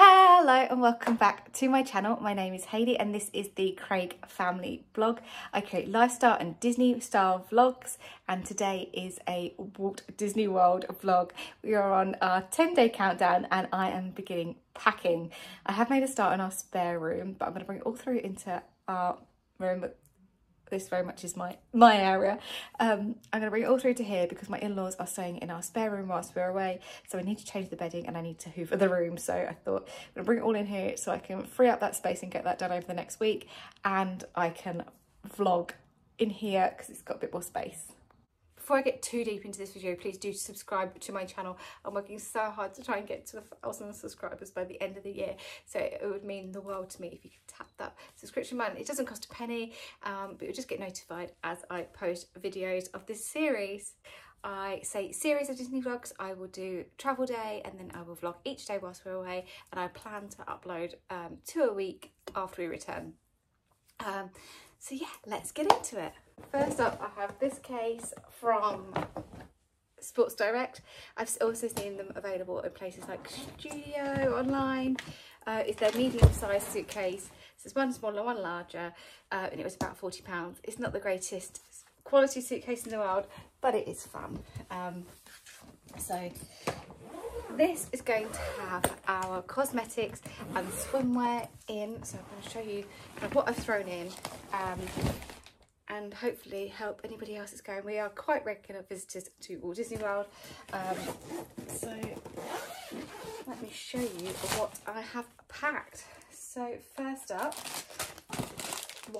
Hello and welcome back to my channel. My name is Hayley and this is the Craig family blog. I create lifestyle and Disney style vlogs and today is a Walt Disney World vlog. We are on our 10 day countdown and I am beginning packing. I have made a start in our spare room but I'm going to bring it all through into our room this very much is my my area. Um, i'm going to bring it all through to here because my in-laws are staying in our spare room whilst we're away. So i need to change the bedding and i need to hoover the room. So i thought i'm to bring it all in here so i can free up that space and get that done over the next week. And i can vlog in here because it's got a bit more space before I get too deep into this video, please do subscribe to my channel. I'm working so hard to try and get to a thousand subscribers by the end of the year. So it would mean the world to me if you could tap that subscription button. It doesn't cost a penny, um, but you'll just get notified as I post videos of this series. I say series of Disney vlogs. I will do travel day and then I will vlog each day whilst we're away. And I plan to upload um, two a week after we return. Um, so yeah, let's get into it. First up, I have this case from Sports Direct. I've also seen them available in places like Studio online. Uh, it's their medium-sized suitcase. So it's one smaller, one larger, uh, and it was about £40. It's not the greatest quality suitcase in the world, but it is fun. Um, so this is going to have our cosmetics and swimwear in. So I'm going to show you kind of what I've thrown in. Um, and hopefully help anybody else that's going. We are quite regular visitors to Walt Disney World. Um, so let me show you what I have packed. So first up,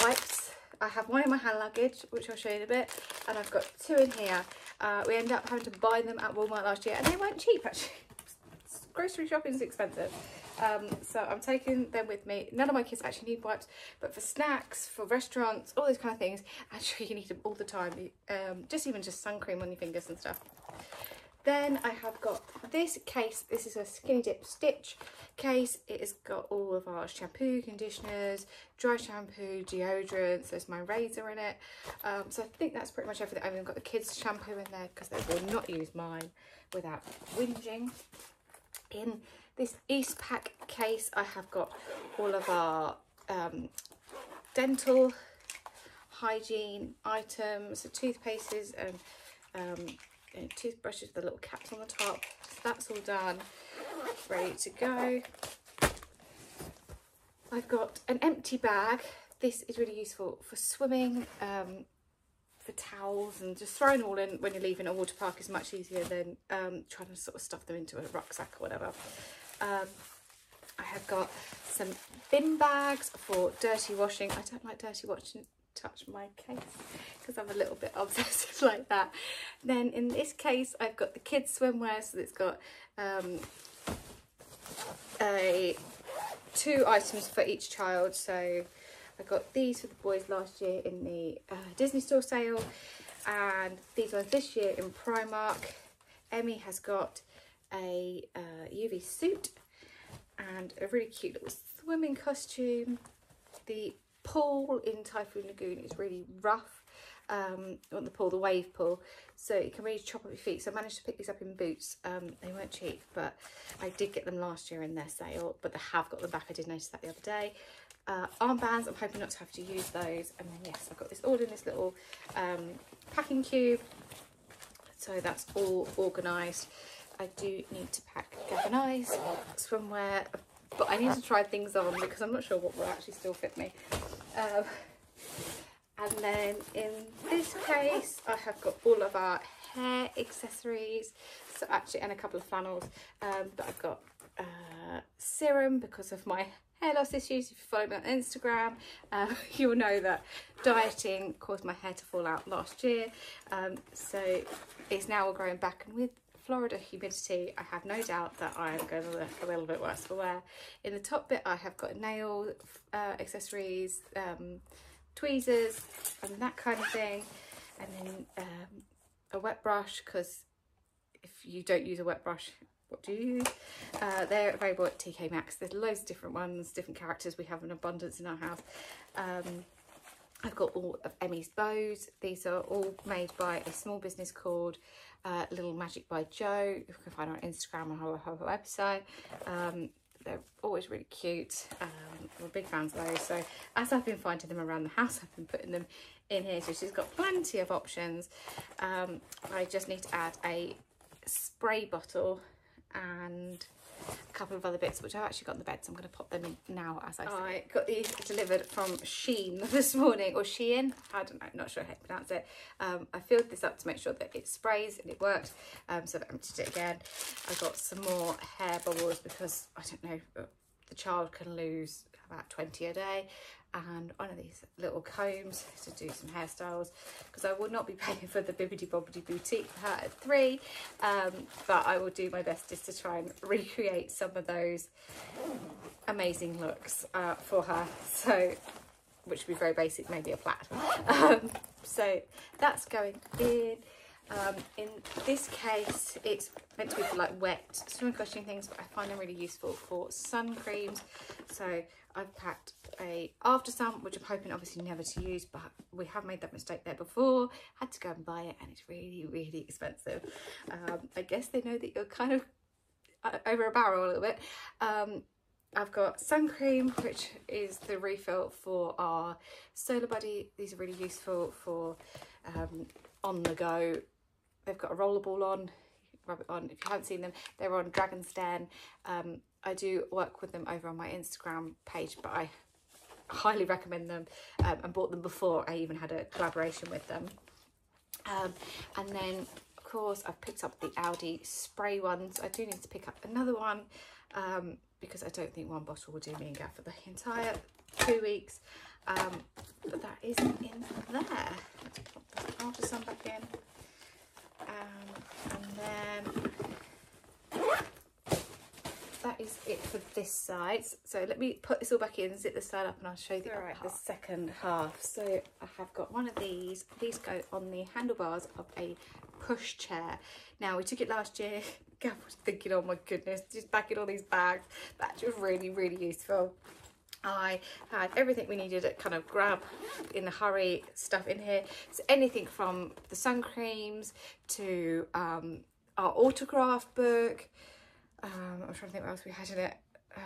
wipes. I have one in my hand luggage, which I'll show you in a bit, and I've got two in here. Uh, we ended up having to buy them at Walmart last year, and they weren't cheap actually. Grocery shopping is expensive. Um, so I'm taking them with me. None of my kids actually need wipes, but for snacks, for restaurants, all those kind of things, actually you need them all the time. Um, just even just sun cream on your fingers and stuff. Then I have got this case. This is a Skinny Dip Stitch case. It has got all of our shampoo, conditioners, dry shampoo, deodorants. There's my razor in it. Um, so I think that's pretty much everything. I've even got the kids' shampoo in there because they will not use mine without whinging. In this Eastpak case, I have got all of our um, dental hygiene items, so toothpastes and um, you know, toothbrushes with the little caps on the top. So that's all done, ready to go. I've got an empty bag. This is really useful for swimming, um, for towels and just throwing all in when you're leaving a water park is much easier than um, trying to sort of stuff them into a rucksack or whatever. Um, I have got some bin bags for dirty washing. I don't like dirty washing touch my case because I'm a little bit obsessive like that. Then in this case, I've got the kids swimwear, so it's got um, a two items for each child. So I got these for the boys last year in the uh, Disney store sale, and these ones this year in Primark. Emmy has got a uh, UV suit and a really cute little swimming costume. The pool in Typhoon Lagoon is really rough. Um, on the pool, the wave pool, so you can really chop up your feet. So I managed to pick these up in boots. Um, they weren't cheap, but I did get them last year in their sale, but they have got them back. I did notice that the other day. Uh, armbands, I'm hoping not to have to use those. And then yes, I've got this all in this little um, packing cube. So that's all organised. I do need to pack galvanised swimwear, but I need to try things on because I'm not sure what will actually still fit me. Um, and then in this case, I have got all of our hair accessories, so actually, and a couple of flannels, um, but I've got uh, serum because of my hair loss issues. If you follow me on Instagram, um, you'll know that dieting caused my hair to fall out last year. Um, so it's now all growing back and with Florida humidity, I have no doubt that I am going to look a little bit worse for wear. In the top bit, I have got nail uh, accessories, um, tweezers, and that kind of thing. And then um, a wet brush, because if you don't use a wet brush, what do you use? Uh, they're available at TK Maxx. There's loads of different ones, different characters. We have an abundance in our house. Um, I've got all of Emmy's bows. These are all made by a small business called uh, Little Magic by Joe. You can find on Instagram or her, her website. Um, they're always really cute. Um, we're big fans of those. So as I've been finding them around the house, I've been putting them in here. So she's got plenty of options. Um, I just need to add a spray bottle and a couple of other bits which I've actually got in the bed so I'm going to pop them in now as I say. I got these delivered from Sheen this morning or Shein I don't know not sure how to pronounce it. Um, I filled this up to make sure that it sprays and it worked um, so I've emptied it again. I got some more hair bubbles because I don't know the child can lose about 20 a day and one of these little combs to do some hairstyles because I will not be paying for the Bibbidi Bobbidi Boutique for her at three um, but I will do my best just to try and recreate some of those amazing looks uh, for her. So which would be very basic maybe a plait um, so that's going in. Um, in this case, it's meant to be for like wet swim questioning things, but I find them really useful for sun creams. So I've packed a after sun, which I'm hoping obviously never to use, but we have made that mistake there before. Had to go and buy it and it's really, really expensive. Um, I guess they know that you're kind of uh, over a barrel a little bit. Um, I've got sun cream, which is the refill for our Solar Buddy. These are really useful for um, on the go They've got a rollerball on, rub it on. If you haven't seen them, they're on Dragon's Den. Um, I do work with them over on my Instagram page, but I highly recommend them um, and bought them before I even had a collaboration with them. Um, and then, of course, I've picked up the Aldi spray ones. I do need to pick up another one um, because I don't think one bottle will do me and Gav for the entire two weeks. Um, but that isn't in there. That after sun back in. Um, and then that is it for this side. So let me put this all back in, zip the side up and I'll show you the, right, the second half. So I have got one of these. These go on the handlebars of a push chair. Now we took it last year. Gav was thinking, oh my goodness, just packing all these bags. That was really, really useful. I had everything we needed to kind of grab in a hurry stuff in here. So anything from the sun creams to um, our autograph book. Um, I'm trying to think what else we had in it. Uh,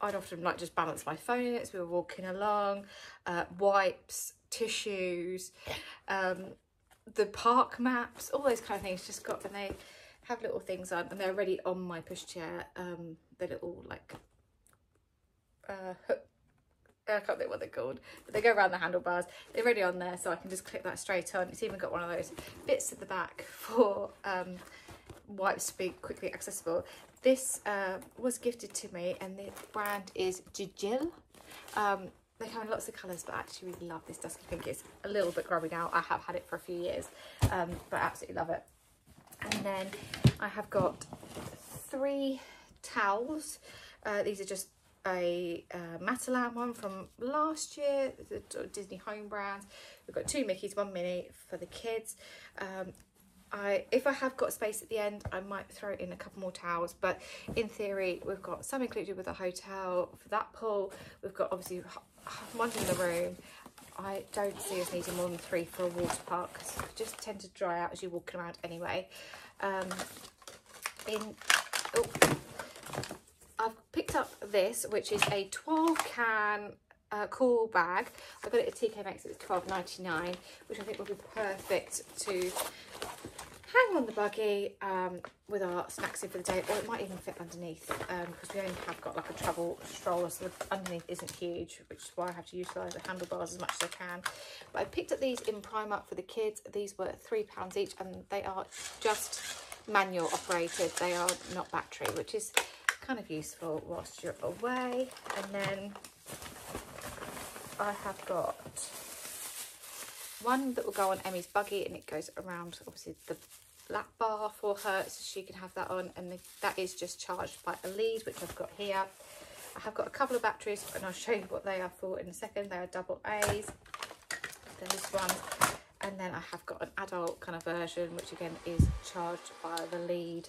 I'd often like just balance my phone in it as we were walking along. Uh, wipes, tissues, um, the park maps, all those kind of things just got, and they have little things on and they're already on my pushchair. Um, the little like uh, hook I can't think what they're called, but they go around the handlebars. They're already on there, so I can just click that straight on. It's even got one of those bits at the back for um, wipes to be quickly accessible. This uh, was gifted to me, and the brand is Jijil. Um, they come in lots of colours, but I actually really love this dusky pink. It's a little bit grubby now. I have had it for a few years, um, but I absolutely love it. And then I have got three towels. Uh, these are just a uh, Matalan one from last year, the Disney home brands. We've got two Mickeys, one Minnie for the kids. Um, I, if I have got space at the end, I might throw in a couple more towels. But in theory, we've got some included with the hotel for that pool. We've got obviously one in the room. I don't see us needing more than three for a water park because just tend to dry out as you're walking around anyway. Um, in oh, I've picked up this, which is a 12 can uh, cool bag. I got it at TK Maxx, it's 12.99, which I think will be perfect to hang on the buggy um, with our snacks in for the day, or it might even fit underneath because um, we only have got like a travel stroller, so the underneath isn't huge, which is why I have to utilise the handlebars as much as I can. But I picked up these in Primark for the kids. These were £3 each, and they are just manual operated. They are not battery, which is kind of useful whilst you're away. And then I have got one that will go on Emmy's buggy and it goes around obviously the lap bar for her so she can have that on and the, that is just charged by a lead which I've got here. I have got a couple of batteries and I'll show you what they are for in a second. They are double A's. There's one and then I have got an adult kind of version which again is charged by the lead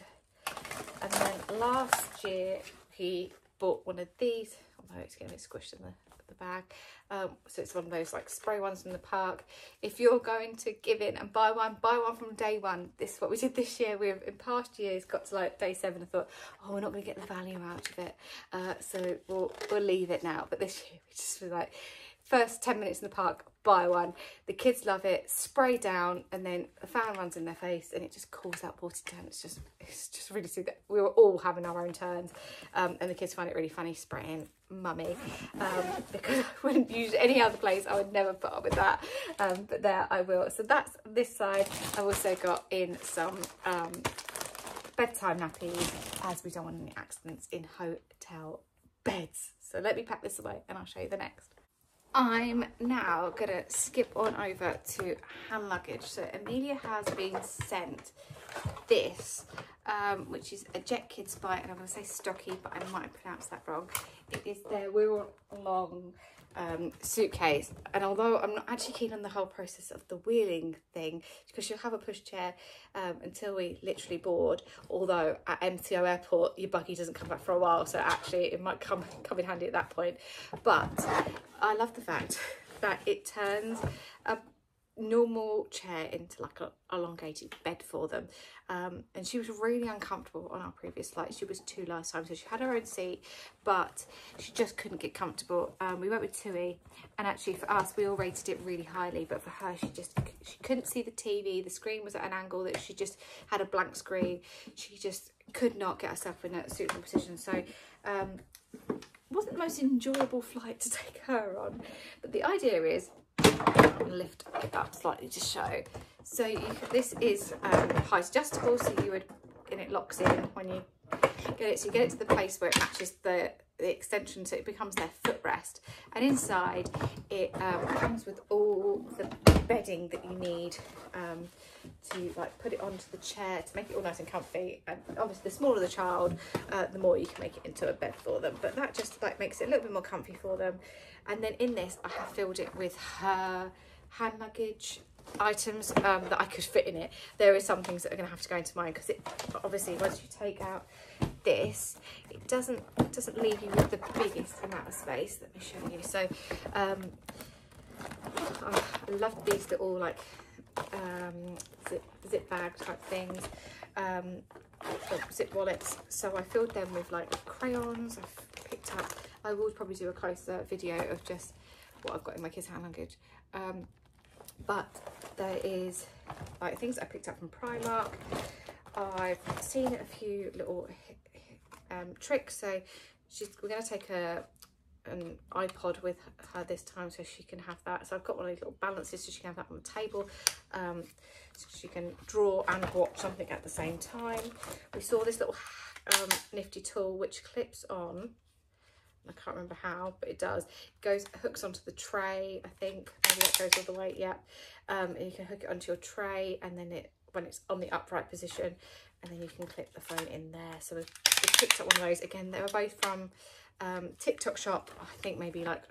and then last year he bought one of these, although it's getting a bit squished in the of the bag. Um, so it's one of those like spray ones from the park. If you're going to give in and buy one, buy one from day one. This is what we did this year. We've in past years got to like day seven and thought, oh, we're not going to get the value out of it. Uh, so we'll, we'll leave it now. But this year we just was like, first 10 minutes in the park, buy one. The kids love it, spray down, and then a fan runs in their face and it just cools that water down. It's just, it's just really soothing. We were all having our own turns um, and the kids find it really funny spraying mummy um, because I wouldn't use any other place. I would never put up with that, um, but there I will. So that's this side. I've also got in some um, bedtime nappies as we don't want any accidents in hotel beds. So let me pack this away and I'll show you the next. I'm now gonna skip on over to hand luggage. So Amelia has been sent this, um, which is a Jet Kids bite, and I'm gonna say stocky, but I might have pronounced that wrong. It is their wheel long um, suitcase. And although I'm not actually keen on the whole process of the wheeling thing, because you'll have a pushchair um, until we literally board. Although at MCO airport, your buggy doesn't come back for a while, so actually it might come come in handy at that point. But I love the fact that it turns a normal chair into like a elongated bed for them. Um, and she was really uncomfortable on our previous flight. She was two last time so she had her own seat but she just couldn't get comfortable. Um, we went with Tui and actually for us we all rated it really highly but for her she just she couldn't see the TV the screen was at an angle that she just had a blank screen. She just could not get herself in a suitable position. So um, wasn't the most enjoyable flight to take her on but the idea is lift it up slightly to show. So you, this is um, height adjustable, so you would, and it locks in when you get it. So you get it to the place where it matches the, the extension, so it becomes their footrest. And inside, it um, comes with all the bedding that you need um, to like put it onto the chair to make it all nice and comfy. And obviously, the smaller the child, uh, the more you can make it into a bed for them. But that just like makes it a little bit more comfy for them. And then in this, I have filled it with her hand luggage items um, that I could fit in it. There are some things that are going to have to go into mine because it obviously once you take out this, it doesn't doesn't leave you with the biggest amount of space. Let me show you. So um, oh, I love these little like um, zip, zip bag type things. Um, zip wallets so I filled them with like crayons I've picked up I will probably do a closer video of just what I've got in my kids hand luggage um, but there is like things I picked up from Primark. I've seen a few little um, tricks. So she's we're going to take a an iPod with her this time so she can have that. So I've got one of these little balances so she can have that on the table. Um, so she can draw and watch something at the same time. We saw this little um, nifty tool which clips on I can't remember how, but it does. It goes, hooks onto the tray, I think. Maybe that goes all the way, yeah. Um, and you can hook it onto your tray and then it, when it's on the upright position, and then you can clip the phone in there. So we've, we've picked up one of those. Again, they were both from um, TikTok shop. I think maybe like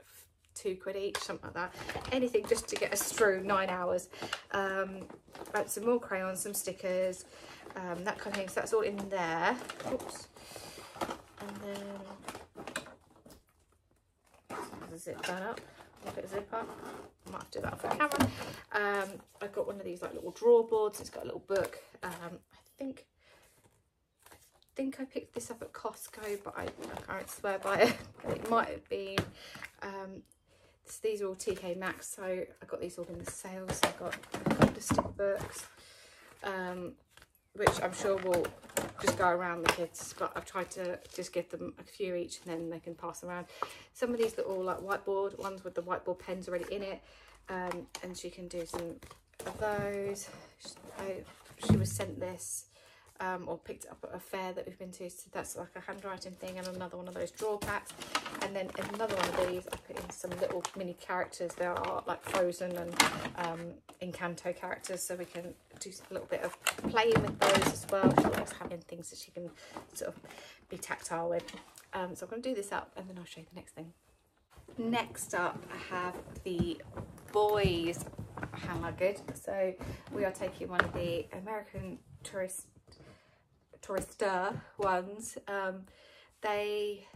two quid each, something like that. Anything just to get us through nine hours. Um, some more crayons, some stickers, um, that kind of thing. So that's all in there. Oops. And then zip that up. Bit of zip up. Might have to do that the camera. Um, I've got one of these like little drawer boards. It's got a little book. Um, I think I think I picked this up at Costco but I, I can't swear by it. It might have been um, this, these are all TK Maxx so I got these all in the sale so I got couple of stick books um, which I'm sure will just go around the kids but I've tried to just give them a few each and then they can pass around. Some of these little like whiteboard ones with the whiteboard pens already in it um, and she can do some of those. I, she was sent this um, or picked up at a fair that we've been to. So that's like a handwriting thing and another one of those draw packs. And then another one of these I put in some little mini characters. There are like Frozen and um, Encanto characters so we can do a little bit of playing with those as well. She likes having things that she can sort of be tactile with. Um, so I'm going to do this up and then I'll show you the next thing. Next up I have the boys hand luggage so we are taking one of the American tourist tourister ones um, they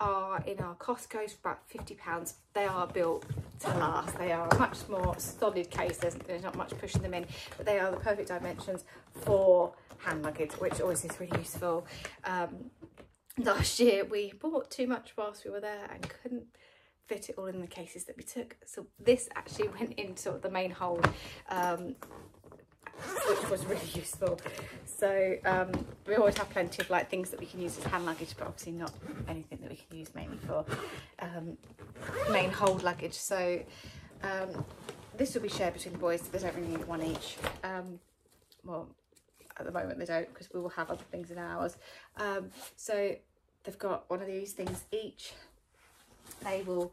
are in our Costco's for about £50. They are built to last. They are a much more solid case. There's, there's not much pushing them in, but they are the perfect dimensions for hand luggage, which always is really useful. Um, last year we bought too much whilst we were there and couldn't fit it all in the cases that we took. So this actually went into the main hold, um, which was really useful. So um, we always have plenty of like things that we can use as hand luggage, but obviously not anything that we can use mainly for um, main hold luggage. So um, this will be shared between the boys. They don't really need one each. Um, well, at the moment they don't because we will have other things in ours. Um, so they've got one of these things each. They will,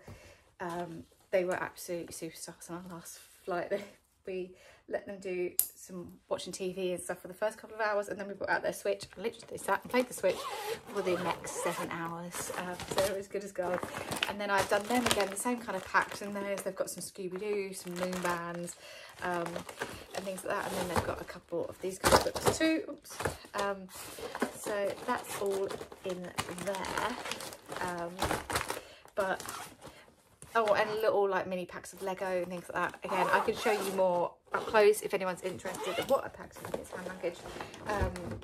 um, they were absolutely superstars on our last flight. we let them do some watching TV and stuff for the first couple of hours and then we brought out their Switch. I literally sat and played the Switch for the next seven hours. Um, so it was good as gold. And then I've done them again, the same kind of packs in there. They've got some Scooby-Doo, some Moon Bands um, and things like that. And then they've got a couple of these kind of books too. Oops. Um, so that's all in there. Um, but Oh, and little like mini packs of Lego and things like that. Again, I can show you more up close if anyone's interested in what a pack of this hand luggage um,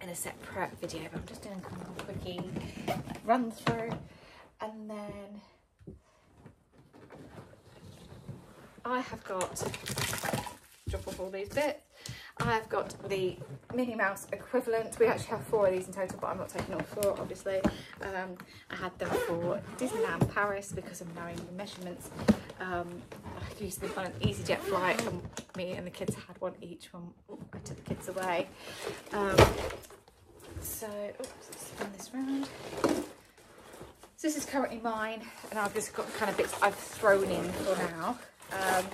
in a separate video. But I'm just doing a quickie run through. And then I have got, drop off all these bits. I've got the Minnie Mouse equivalent. We actually have four of these in total, but I'm not taking all four, obviously. Um, I had them for Disneyland Paris because of knowing the measurements. Um, I used them on an EasyJet flight, and me and the kids had one each when I took the kids away. Um, so, oops, spin this round. So this is currently mine, and I've just got kind of bits I've thrown in for now. Um,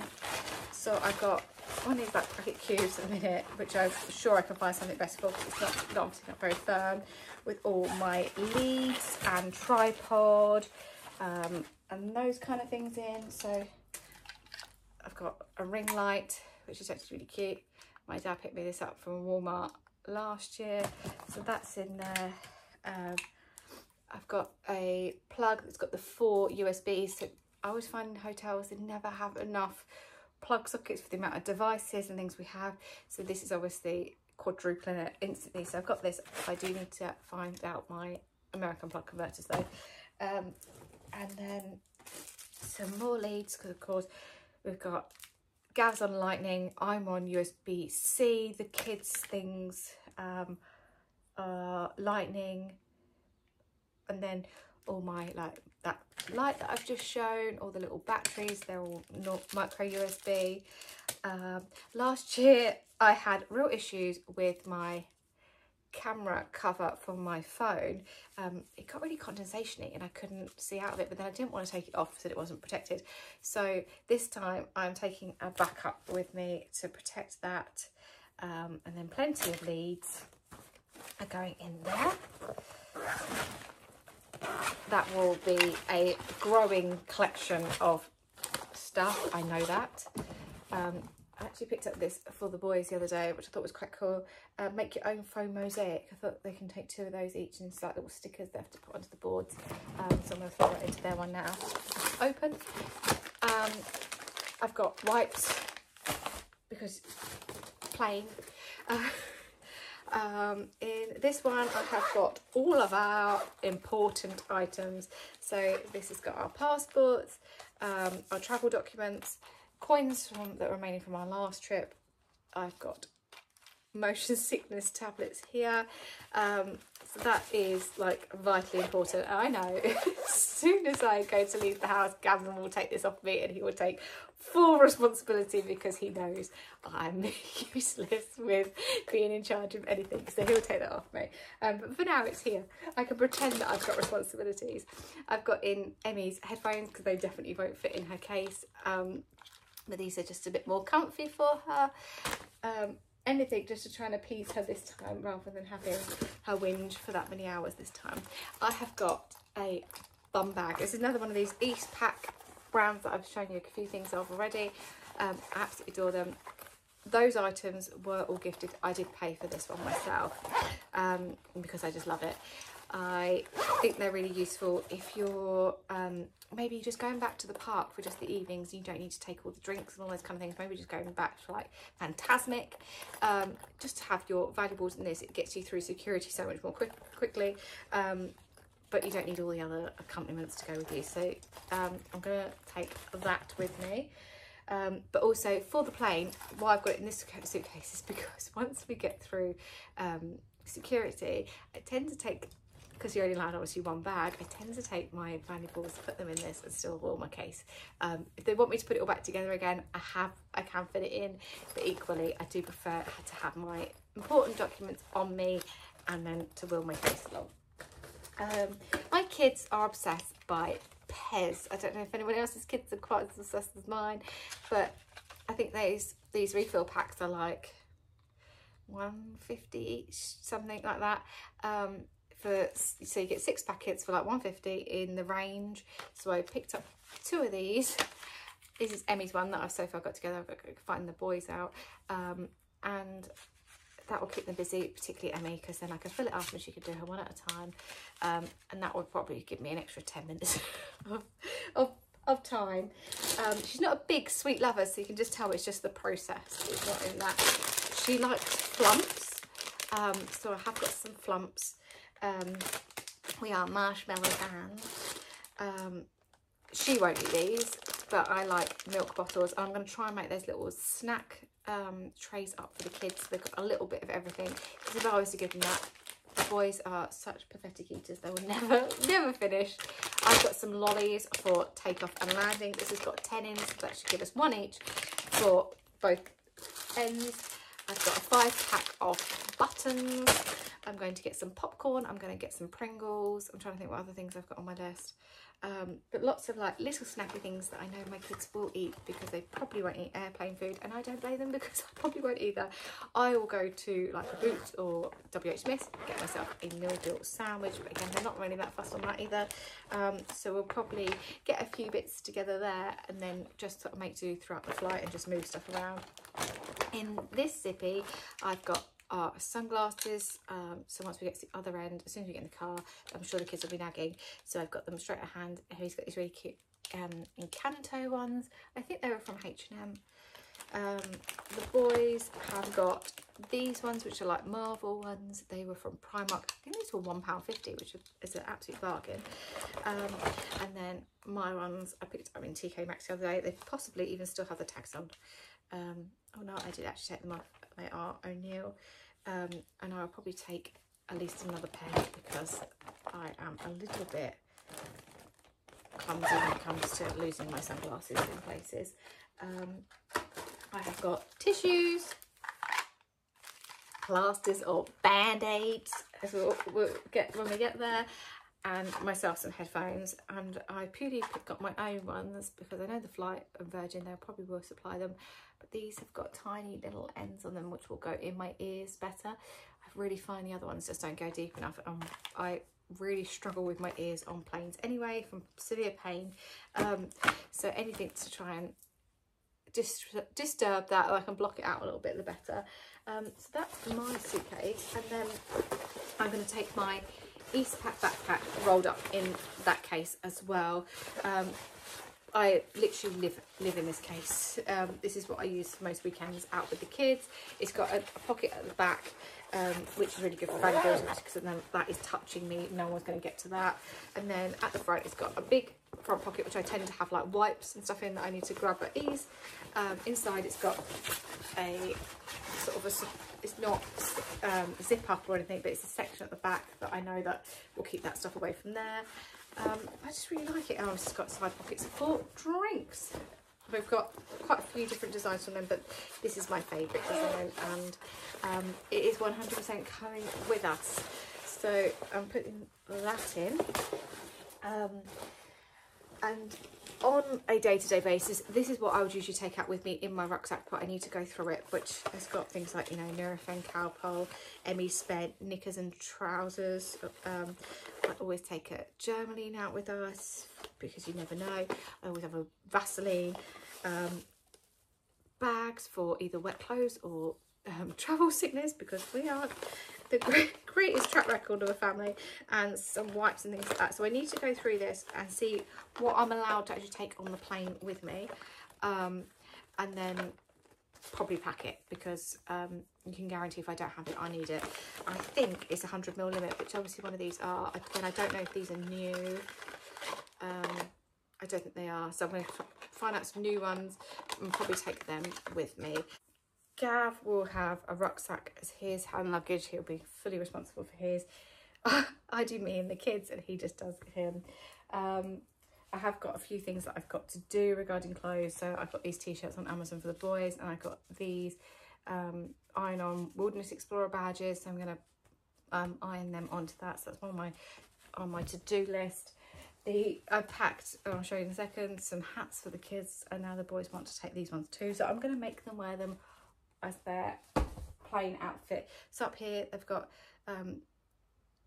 so I've got one these like packet cubes in a minute, which I'm sure I can find something better for because it's not, not obviously not very firm, with all my leads and tripod um, and those kind of things in. So I've got a ring light, which is actually really cute. My dad picked me this up from Walmart last year, so that's in there. Um, I've got a plug that's got the four USBs. So I always find in hotels they never have enough plug sockets for the amount of devices and things we have. So this is obviously quadrupling it instantly. So I've got this. I do need to find out my American plug converters though. Um, and then some more leads because of course we've got Gav's on Lightning. I'm on USB-C. The kids things um, are Lightning. And then all my like that light that I've just shown, all the little batteries, they're all not micro USB. Um, last year I had real issues with my camera cover from my phone. Um, it got really condensationy and I couldn't see out of it, but then I didn't want to take it off so it wasn't protected. So this time I'm taking a backup with me to protect that. Um, and then plenty of leads are going in there that will be a growing collection of stuff. I know that. Um, I actually picked up this for the boys the other day, which I thought was quite cool. Uh, make your own foam mosaic. I thought they can take two of those each and it's like little stickers they have to put onto the boards. Um, so I'm going to throw it into their one now. Open. Um, I've got wipes because plain. Uh, um, in this one I have got all of our important items. So this has got our passports um, our travel documents coins from that remaining from our last trip. I've got motion sickness tablets here. Um, so that is like vitally important. I know. As soon as I go to leave the house Gavin will take this off me and he will take full responsibility because he knows I'm useless with being in charge of anything so he'll take that off me um, but for now it's here I can pretend that I've got responsibilities I've got in Emmy's headphones because they definitely won't fit in her case um, but these are just a bit more comfy for her um, anything just to try and appease her this time rather than having her whinge for that many hours this time. I have got a bum bag. Is another one of these Eastpak brands that I've shown you a few things of already. Um, absolutely adore them. Those items were all gifted. I did pay for this one myself um, because I just love it. I think they're really useful if you're um, maybe just going back to the park for just the evenings. You don't need to take all the drinks and all those kind of things. Maybe just going back to like Fantasmic. Um, just to have your valuables in this, it gets you through security so much more quick, quickly. Um, but you don't need all the other accompaniments to go with you. So um, I'm going to take that with me. Um, but also for the plane, why I've got it in this suitcase is because once we get through um, security, I tend to take, because you're only allowed obviously one bag, I tend to take my valuables, put them in this and still hold my case. Um, if they want me to put it all back together again, I have, I can fit it in, but equally I do prefer to have my important documents on me and then to wheel my case along. Um, my kids are obsessed by Pez. I don't know if anyone else's kids are quite as obsessed as mine, but I think these these refill packs are like 150 each, something like that. Um, for so you get six packets for like 150 in the range. So I picked up two of these. This is Emmy's one that I've so far got together. I've got to find the boys out. Um, and that will keep them busy, particularly Emmy, because then I can fill it up and she can do her one at a time. Um, and that would probably give me an extra 10 minutes of, of, of time. Um, she's not a big sweet lover, so you can just tell it's just the process. In that. She likes flumps, um, so I have got some flumps. Um, we are marshmallow fans. Um, she won't eat these, but I like milk bottles. I'm going to try and make those little snack um, trays up for the kids. They've got a little bit of everything. Because if I was to that, the boys are such pathetic eaters. They will never, never finish. I've got some lollies for takeoff and landing. This has got 10 ends, so that should give us one each for both ends. I've got a five pack of buttons. I'm going to get some popcorn. I'm going to get some Pringles. I'm trying to think what other things I've got on my list. Um, but lots of like little snappy things that I know my kids will eat because they probably won't eat airplane food and I don't blame them because I probably won't either. I will go to like Boots or WH Smith, get myself a Millville sandwich, but again, they're not really that fussed on that either. Um, so we'll probably get a few bits together there and then just sort of make do throughout the flight and just move stuff around. In this zippy, I've got are sunglasses. Um, so once we get to the other end, as soon as we get in the car, I'm sure the kids will be nagging. So I've got them straight at hand. He's got these really cute um, Encanto ones. I think they were from H&M. Um, the boys have got these ones, which are like Marvel ones. They were from Primark. I think these were £1.50, which is an absolute bargain. Um, and then my ones, I picked up in TK Maxx the other day. They possibly even still have the tags on. Um, oh no, I did actually take them off. They are O'Neill. Um, and I'll probably take at least another pair because I am a little bit clumsy when it comes to losing my sunglasses in places. Um, I have got tissues, plasters or band-aids as we'll, we'll get when we get there and myself some headphones and I purely picked up my own ones because I know the flight and Virgin they probably will supply them but these have got tiny little ends on them which will go in my ears better. I really find the other ones just don't go deep enough um, I really struggle with my ears on planes anyway from severe pain. Um, so anything to try and dis disturb that I can block it out a little bit the better. Um, so that's my suitcase and then I'm going to take my Eastpak backpack rolled up in that case as well. Um, I literally live live in this case. Um, this is what I use most weekends out with the kids. It's got a, a pocket at the back, um, which is really good for valuables because then that is touching me. No one's going to get to that. And then at the front, it's got a big front pocket, which I tend to have like wipes and stuff in that I need to grab at ease. Um, inside, it's got a sort of a it's not um, zip up or anything, but it's a section at the back that I know that will keep that stuff away from there. Um, I just really like it. Oh, it's got side pockets for drinks. We've got quite a few different designs on them, but this is my favourite design, and um, it is 100% coming with us. So I'm putting that in. Um, and on a day-to-day -day basis this is what I would usually take out with me in my rucksack but I need to go through it which has got things like you know Nurofen, Calpol, Emmy Spent, knickers and trousers. Um, I always take a Germolene out with us because you never know. I always have a Vaseline. Um, bags for either wet clothes or um, travel sickness because we are the greatest track record of a family and some wipes and things like that. So I need to go through this and see what I'm allowed to actually take on the plane with me. Um, and then probably pack it because um, you can guarantee if I don't have it, I need it. I think it's a 100 ml limit, which obviously one of these are. Again, I don't know if these are new. Um, I don't think they are. So I'm going to find out some new ones and probably take them with me. Gav will have a rucksack as his hand luggage. He'll be fully responsible for his. I do me and the kids and he just does him. Um, I have got a few things that I've got to do regarding clothes. So I've got these t-shirts on Amazon for the boys and I've got these um, iron on Wilderness Explorer badges. So I'm going to um, iron them onto that. So that's one of my on my to-do list. I packed, I'll show you in a second, some hats for the kids and now the boys want to take these ones too. So I'm going to make them wear them as their plain outfit. So up here they've got um,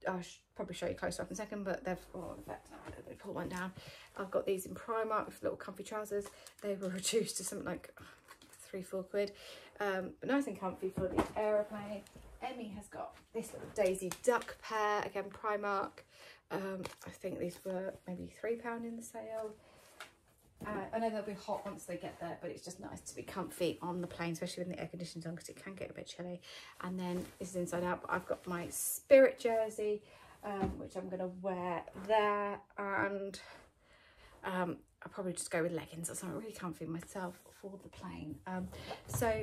I'll probably show you close up in a second, but they've, oh, in fact, let me pull one down. I've got these in Primark with little comfy trousers. They were reduced to something like three, four quid. Um, but nice and comfy for the aeroplane. Emmy has got this little Daisy Duck pair, again Primark. Um, I think these were maybe £3 in the sale. Uh, I know they'll be hot once they get there, but it's just nice to be comfy on the plane, especially when the air conditioning's on because it can get a bit chilly. And then this is inside out, but I've got my Spirit jersey, um, which I'm going to wear there. And um, I'll probably just go with leggings or something really comfy myself for the plane. Um, so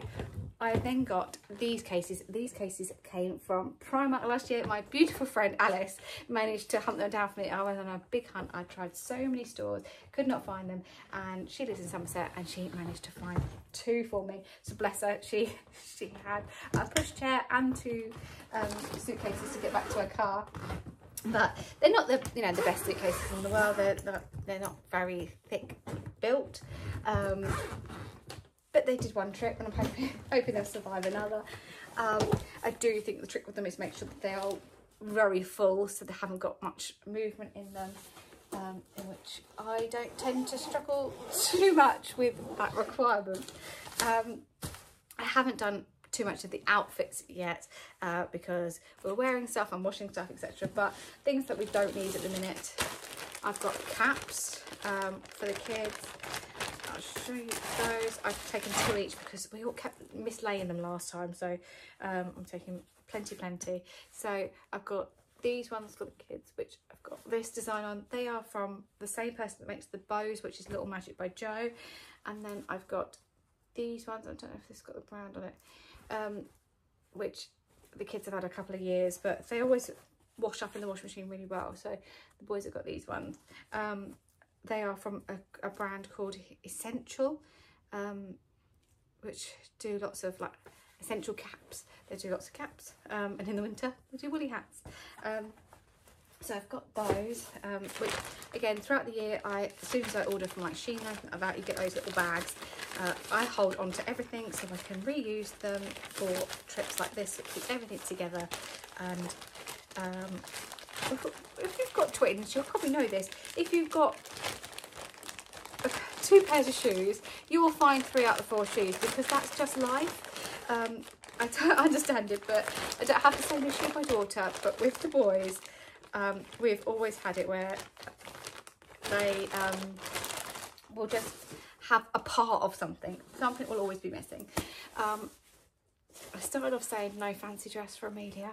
I then got these cases. These cases came from Primark last year. My beautiful friend Alice managed to hunt them down for me. I went on a big hunt. I tried so many stores, could not find them. And she lives in Somerset and she managed to find two for me. So bless her, she, she had a pushchair and two um, suitcases to get back to her car but they're not the you know the best suitcases in the world. They're not, they're not very thick built. Um, but they did one trip and i'm hoping hoping they'll survive another. Um, i do think the trick with them is make sure that they are very full so they haven't got much movement in them um, in which i don't tend to struggle too much with that requirement. Um, i haven't done too much of the outfits yet uh, because we're wearing stuff and washing stuff etc but things that we don't need at the minute I've got caps um, for the kids. I'll show you those. I've taken two each because we all kept mislaying them last time so um, I'm taking plenty plenty. So I've got these ones for the kids which I've got this design on. They are from the same person that makes the bows which is Little Magic by Joe. And then I've got these ones. I don't know if this got the brand on it um, which the kids have had a couple of years, but they always wash up in the washing machine really well. So the boys have got these ones. Um, they are from a, a, brand called Essential, um, which do lots of like essential caps. They do lots of caps, um, and in the winter they do woolly hats. So I've got those, um, which again, throughout the year, I as soon as I order from like Shein or about, you get those little bags. Uh, I hold on to everything so I can reuse them for trips like this. It keeps everything together. And um, if you've got twins, you'll probably know this. If you've got two pairs of shoes, you will find three out of four shoes because that's just life. Um, I don't understand it, but I don't have the same issue with my daughter, but with the boys, um, we've always had it where they um, will just have a part of something. Something will always be missing. Um, I started off saying no fancy dress for Amelia.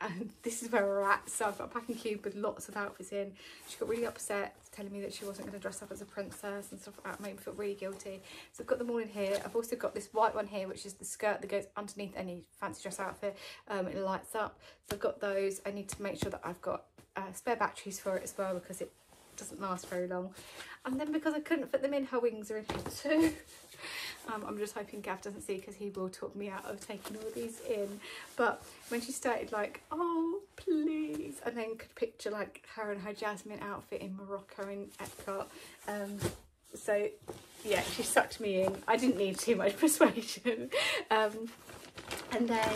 And this is where we're at. So I've got a packing cube with lots of outfits in. She got really upset, telling me that she wasn't going to dress up as a princess and stuff like that. Made me feel really guilty. So I've got them all in here. I've also got this white one here, which is the skirt that goes underneath any fancy dress outfit. Um, it lights up. So I've got those. I need to make sure that I've got uh, spare batteries for it as well because it doesn't last very long. And then because I couldn't fit them in, her wings are in here too. Um, I'm just hoping Gav doesn't see because he will talk me out of taking all these in. But when she started like, oh, please, and then could picture like her and her Jasmine outfit in Morocco in Epcot. Um, so yeah, she sucked me in. I didn't need too much persuasion. Um, and then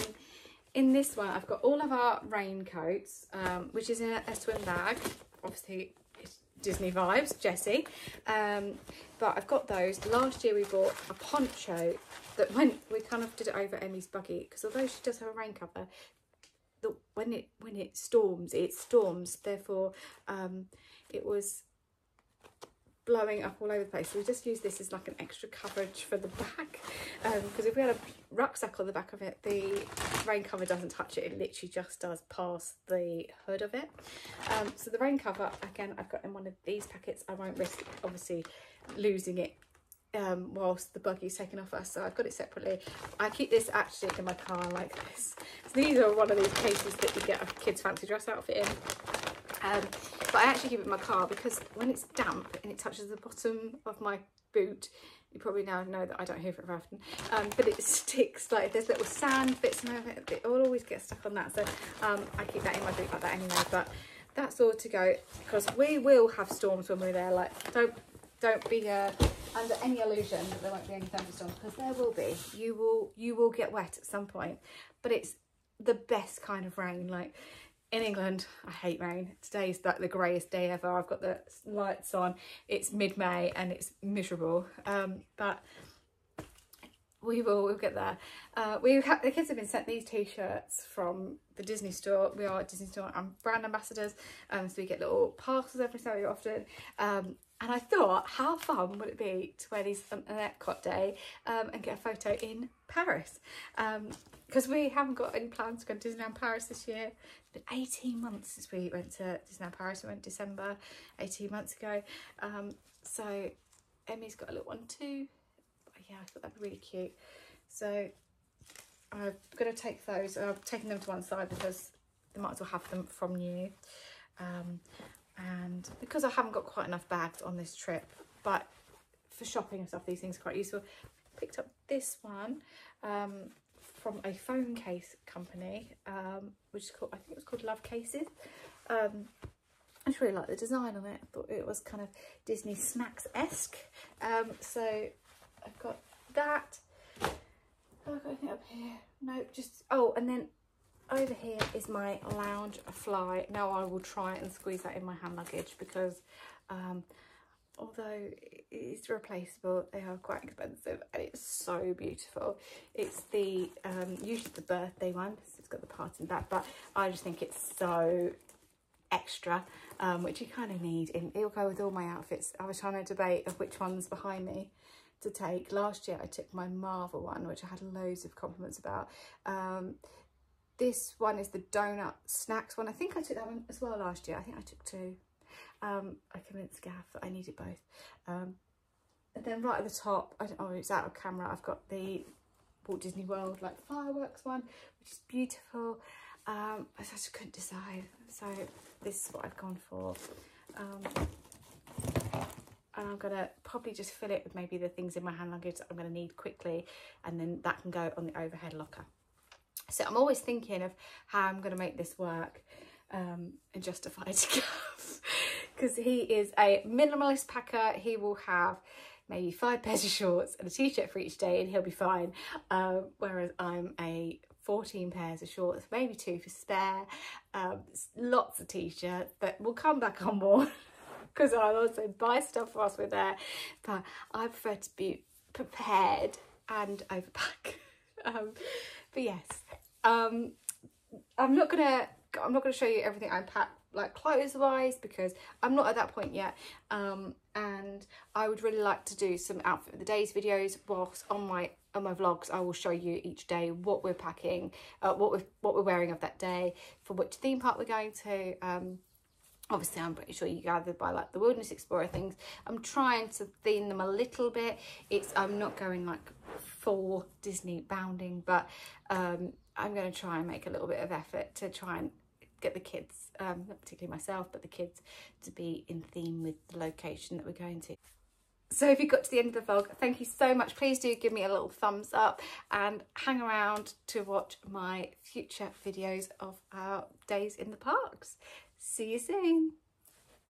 in this one, I've got all of our raincoats, um, which is in a, a swim bag. Obviously, Disney vibes, Jessie. Um, but I've got those. Last year we bought a poncho that went, we kind of did it over Emmy's buggy because although she does have a rain cover, when it when it storms it storms therefore um, it was blowing up all over the place. So we just use this as like an extra coverage for the back because um, if we had a rucksack on the back of it the rain cover doesn't touch it. It literally just does pass the hood of it. Um, so the rain cover again I've got in one of these packets. I won't risk obviously losing it um, whilst the buggy's taken off us. So I've got it separately. I keep this actually in my car like this. So these are one of these cases that you get a kid's fancy dress outfit in um, but I actually keep it in my car because when it's damp and it touches the bottom of my boot, you probably now know that I don't hear it very often, um, but it sticks, like there's little sand bits and it, it will always get stuck on that. So um, I keep that in my boot like that anyway, but that's all to go because we will have storms when we're there. Like don't, don't be uh, under any illusion that there won't be any thunderstorms because there will be. You will, you will get wet at some point, but it's the best kind of rain. Like in England, I hate rain. Today's like the greyest day ever. I've got the lights on. It's mid-May and it's miserable. Um, but we will we'll get there. Uh, we the kids have been sent these t-shirts from the Disney store. We are Disney store and brand ambassadors, um, so we get little parcels every so often. Um, and I thought, how fun would it be to wear these on an Epcot day um, and get a photo in Paris? Because um, we haven't got any plans to go to Disneyland Paris this year. It's been 18 months since we went to Disneyland Paris. We went December 18 months ago. Um, so Emmy's got a little one too. But yeah, I thought that'd be really cute. So I'm going to take those. I've taken them to one side because they might as well have them from you. Um, and because I haven't got quite enough bags on this trip but for shopping and stuff these things are quite useful picked up this one um, from a phone case company um, which is called I think it was called Love Cases. Um, I just really like the design on it. I thought it was kind of Disney snacks-esque um, so I've got that. Have I got anything up here? No just oh and then over here is my lounge fly. Now I will try and squeeze that in my hand luggage because um, although it's replaceable, they are quite expensive and it's so beautiful. It's the, um, usually the birthday one, so it's got the part in back, but I just think it's so extra, um, which you kind of need. And it'll go with all my outfits. I was trying to debate of which one's behind me to take. Last year I took my Marvel one, which I had loads of compliments about. Um, this one is the donut snacks one. I think I took that one as well last year. I think I took two. Um, I convinced Gav that I needed both. Um, and then right at the top, I don't know, it's out of camera, I've got the Walt Disney World like fireworks one, which is beautiful. Um, I just couldn't decide. So this is what I've gone for. Um, and I'm going to probably just fill it with maybe the things in my hand luggage that I'm going to need quickly. And then that can go on the overhead locker. So I'm always thinking of how I'm going to make this work um, and justify to because he is a minimalist packer. He will have maybe five pairs of shorts and a t-shirt for each day and he'll be fine. Um, whereas I'm a 14 pairs of shorts, maybe two for spare, um, lots of t-shirts that will come back on board because I'll also buy stuff whilst we're there. But I prefer to be prepared and overpack. um, but yes, um, I'm not gonna I'm not gonna show you everything I pack like clothes wise because I'm not at that point yet. Um, and I would really like to do some outfit of the days videos whilst on my on my vlogs. I will show you each day what we're packing uh, what we're what we're wearing of that day for which theme park we're going to. Um, obviously I'm pretty sure you gathered by like the wilderness explorer things. I'm trying to theme them a little bit. It's I'm not going like full Disney bounding but um, I'm going to try and make a little bit of effort to try and get the kids, um, not particularly myself, but the kids to be in theme with the location that we're going to. So if you got to the end of the vlog, thank you so much. Please do give me a little thumbs up and hang around to watch my future videos of our days in the parks. See you soon.